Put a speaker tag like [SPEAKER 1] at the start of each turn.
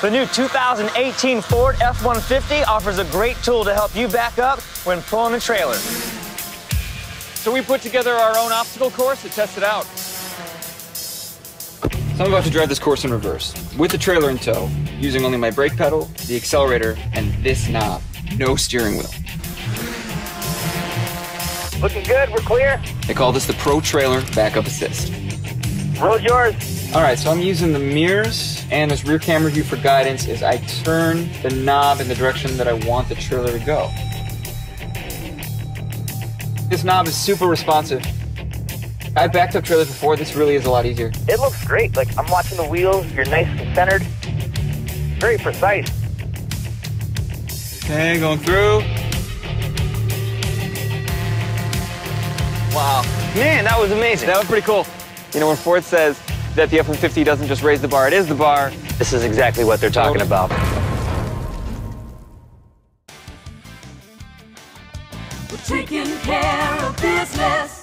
[SPEAKER 1] The new 2018 Ford F-150 offers a great tool to help you back up when pulling a trailer.
[SPEAKER 2] So we put together our own obstacle course to test it out. So I'm about to drive this course in reverse, with the trailer in tow, using only my brake pedal, the accelerator, and this knob. No steering wheel.
[SPEAKER 3] Looking good, we're clear.
[SPEAKER 2] They call this the Pro Trailer Backup Assist.
[SPEAKER 3] Road yours.
[SPEAKER 2] All right, so I'm using the mirrors and this rear camera view for guidance as I turn the knob in the direction that I want the trailer to go. This knob is super responsive. I've backed up trailers before, this really is a lot easier.
[SPEAKER 3] It looks great. Like I'm watching the wheels, you're nice and centered. Very precise.
[SPEAKER 2] Okay, going through.
[SPEAKER 1] Wow. Man, that was amazing.
[SPEAKER 2] That was pretty cool. You know, when Ford says that the F-150 doesn't just raise the bar, it is the bar.
[SPEAKER 1] This is exactly what they're talking about.
[SPEAKER 4] We're taking care of business.